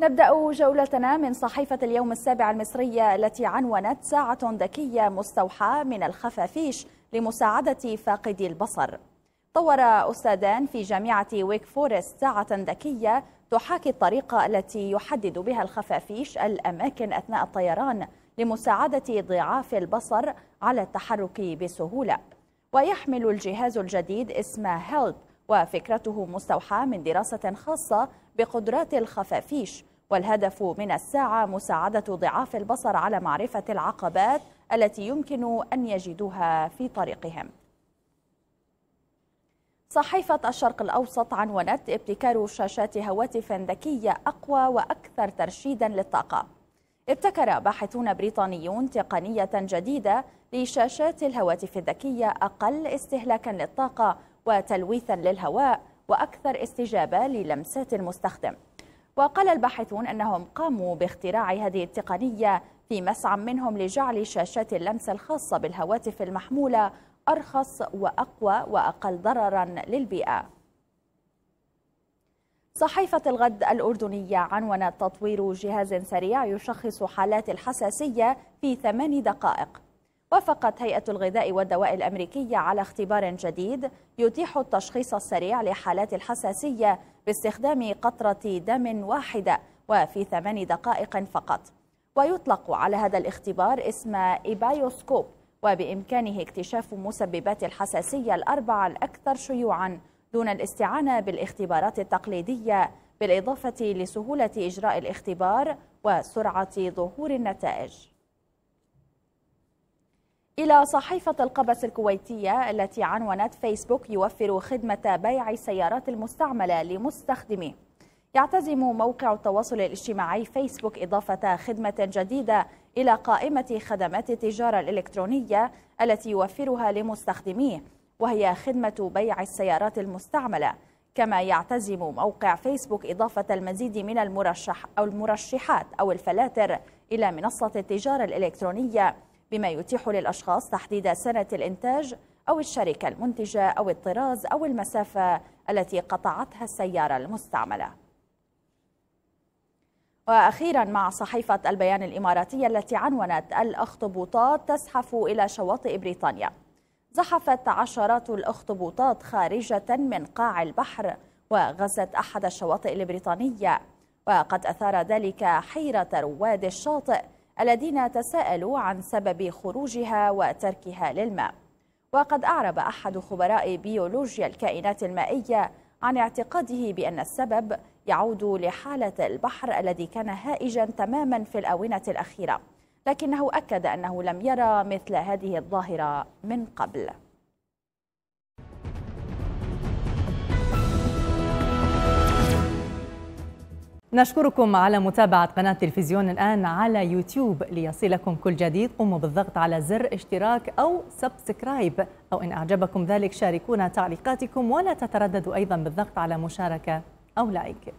نبدأ جولتنا من صحيفة اليوم السابع المصرية التي عنونت ساعة ذكية مستوحاة من الخفافيش لمساعدة فاقدي البصر. طور أستاذان في جامعة ويك فورست ساعة ذكية تحاكي الطريقة التي يحدد بها الخفافيش الأماكن أثناء الطيران لمساعدة ضعاف البصر على التحرك بسهولة. ويحمل الجهاز الجديد اسم HELP وفكرته مستوحاة من دراسة خاصة بقدرات الخفافيش والهدف من الساعة مساعدة ضعاف البصر على معرفة العقبات التي يمكن أن يجدوها في طريقهم. صحيفة الشرق الأوسط عنونت ابتكار شاشات هواتف ذكية أقوى وأكثر ترشيدا للطاقة. ابتكر باحثون بريطانيون تقنية جديدة لشاشات الهواتف الذكية أقل استهلاكا للطاقة وتلويثا للهواء وأكثر استجابة للمسات المستخدم. وقال الباحثون أنهم قاموا باختراع هذه التقنية في مسعى منهم لجعل شاشات اللمس الخاصة بالهواتف المحمولة أرخص وأقوى وأقل ضررا للبيئة. صحيفة الغد الأردنية عنونت تطوير جهاز سريع يشخص حالات الحساسية في ثمان دقائق. وافقت هيئة الغذاء والدواء الأمريكية على اختبار جديد يتيح التشخيص السريع لحالات الحساسية باستخدام قطرة دم واحدة وفي ثمان دقائق فقط. ويطلق على هذا الاختبار اسم إيبايوسكوب وبإمكانه اكتشاف مسببات الحساسية الأربعة الأكثر شيوعا دون الاستعانة بالاختبارات التقليدية بالإضافة لسهولة إجراء الاختبار وسرعة ظهور النتائج. إلى صحيفة القبس الكويتية التي عنونت فيسبوك يوفر خدمة بيع السيارات المستعملة لمستخدميه. يعتزم موقع التواصل الاجتماعي فيسبوك إضافة خدمة جديدة إلى قائمة خدمات التجارة الإلكترونية التي يوفرها لمستخدميه وهي خدمة بيع السيارات المستعملة. كما يعتزم موقع فيسبوك إضافة المزيد من المرشح أو المرشحات أو الفلاتر إلى منصة التجارة الإلكترونية. بما يتيح للأشخاص تحديد سنة الإنتاج أو الشركة المنتجة أو الطراز أو المسافة التي قطعتها السيارة المستعملة. وأخيرا مع صحيفة البيان الإماراتية التي عنونت الأخطبوطات تزحف إلى شواطئ بريطانيا. زحفت عشرات الأخطبوطات خارجة من قاع البحر وغزت أحد الشواطئ البريطانية. وقد أثار ذلك حيرة رواد الشاطئ الذين تساءلوا عن سبب خروجها وتركها للماء. وقد أعرب أحد خبراء بيولوجيا الكائنات المائية عن اعتقاده بأن السبب يعود لحالة البحر الذي كان هائجا تماما في الآونة الأخيرة لكنه أكد أنه لم يرى مثل هذه الظاهرة من قبل. نشكركم على متابعة قناة تلفزيون الآن على يوتيوب ليصلكم كل جديد. قوموا بالضغط على زر اشتراك أو subscribe. أو إن أعجبكم ذلك شاركونا تعليقاتكم ولا تترددوا أيضا بالضغط على مشاركة أو like.